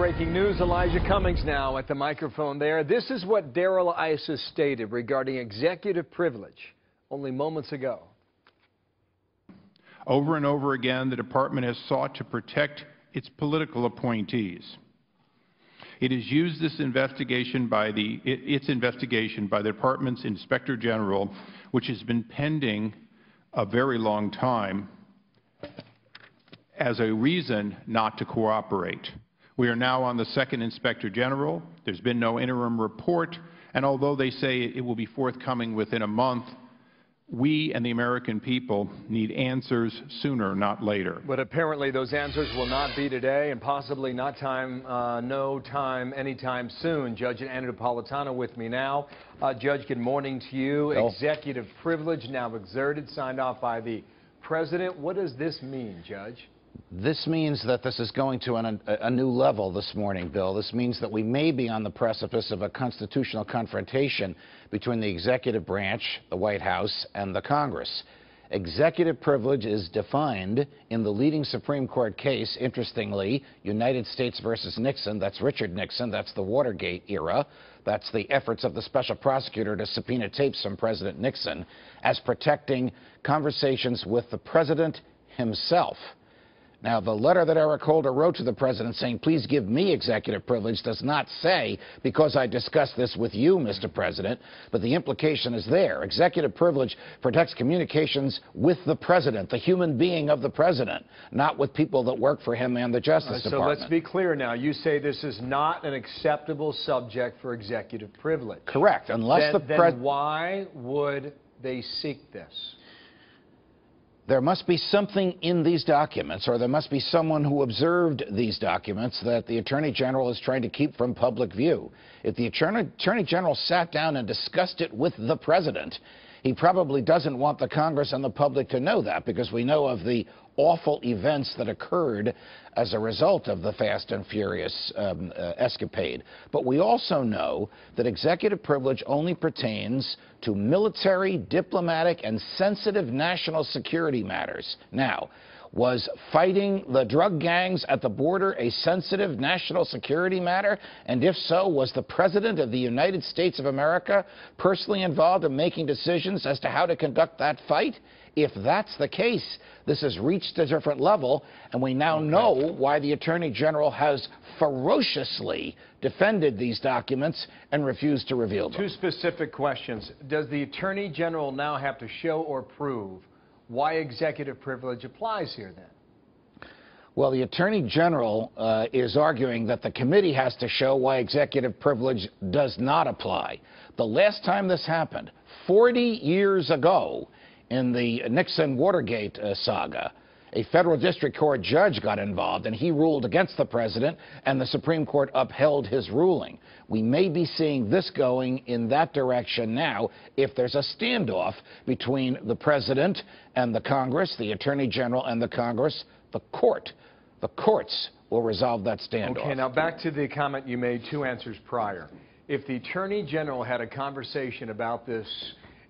Breaking news, Elijah Cummings now at the microphone there. This is what Darrell Issa stated regarding executive privilege only moments ago. Over and over again, the Department has sought to protect its political appointees. It has used this investigation by the, its investigation by the Department's Inspector General, which has been pending a very long time, as a reason not to cooperate. We are now on the second Inspector General. There's been no interim report, and although they say it will be forthcoming within a month, we and the American people need answers sooner, not later. But apparently those answers will not be today and possibly not time, uh, no time, anytime soon. Judge Andrew Napolitano with me now. Uh, Judge, good morning to you. Bill. Executive privilege now exerted, signed off by the President. What does this mean, Judge? This means that this is going to an, a, a, new level this morning, Bill. This means that we may be on the precipice of a constitutional confrontation between the executive branch, the White House, and the Congress. Executive privilege is defined in the leading Supreme Court case, interestingly, United States versus Nixon. That's Richard Nixon. That's the Watergate era. That's the efforts of the special prosecutor to subpoena tapes from President Nixon as protecting conversations with the president himself. Now, the letter that Eric Holder wrote to the president saying, please give me executive privilege, does not say, because I discussed this with you, Mr. President, but the implication is there. Executive privilege protects communications with the president, the human being of the president, not with people that work for him and the Justice so Department. So let's be clear now. You say this is not an acceptable subject for executive privilege. Correct. Unless then, the president. Then why would they seek this? There must be something in these documents, or there must be someone who observed these documents that the Attorney General is trying to keep from public view. If the Attorney, General sat down and discussed it with the President, he probably doesn't want the Congress and the public to know that because we know of the awful events that occurred as a result of the Fast and Furious um, uh, escapade. But we also know that executive privilege only pertains to military, diplomatic, and sensitive national security matters. Now, was fighting the drug gangs at the border a sensitive national security matter? And if so, was the President of the United States of America personally involved in making decisions as to how to conduct that fight? If that's the case, this has reached a different level, and we now okay. know why the Attorney General has ferociously defended these documents and refused to reveal them. Two specific questions. Does the Attorney General now have to show or prove why executive privilege applies here then? Well, the Attorney General uh, is arguing that the committee has to show why executive privilege does not apply. The last time this happened, 40 years ago, in the Nixon Watergate uh, saga, a federal district court judge got involved and he ruled against the president and the Supreme Court upheld his ruling. We may be seeing this going in that direction now if there's a standoff between the president and the Congress, the attorney general and the Congress, the court. The courts will resolve that standoff. Okay, now back to the comment you made two answers prior. If the attorney general had a conversation about this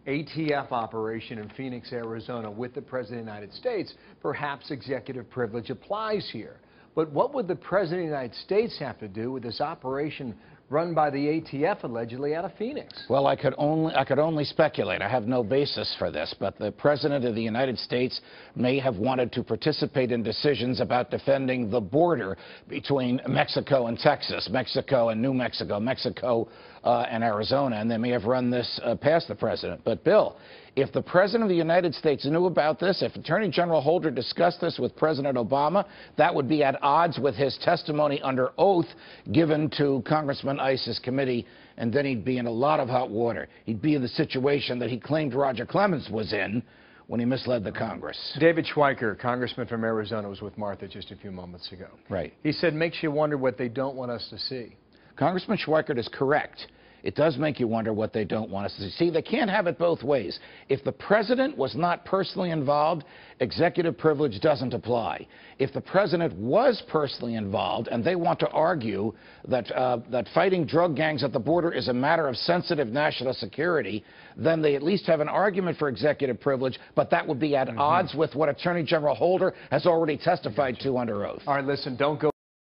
ATF operation in Phoenix, Arizona with the President of the United States, perhaps executive privilege applies here. But what would the President of the United States have to do with this operation run by the ATF allegedly out of Phoenix. Well, I could only I could only speculate. I have no basis for this, but the president of the United States may have wanted to participate in decisions about defending the border between Mexico and Texas, Mexico and New Mexico, Mexico uh, and Arizona, and they may have run this uh, past the president. But Bill, if the President of the United States knew about this, if Attorney General Holder discussed this with President Obama, that would be at odds with his testimony under oath given to Congressman Issa's committee, and then he'd be in a lot of hot water. He'd be in the situation that he claimed Roger Clemens was in when he misled the Congress. David Schweikert, congressman from Arizona, was with Martha just a few moments ago. Right. He said, makes you wonder what they don't want us to see. Congressman Schweikert is correct it does make you wonder what they don't want us to see. They can't have it both ways. If the president was not personally involved, executive privilege doesn't apply. If the president was personally involved and they want to argue that, uh, that fighting drug gangs at the border is a matter of sensitive national security, then they at least have an argument for executive privilege, but that would be at mm -hmm. odds with what Attorney General Holder has already testified to under oath. All right, listen, don't go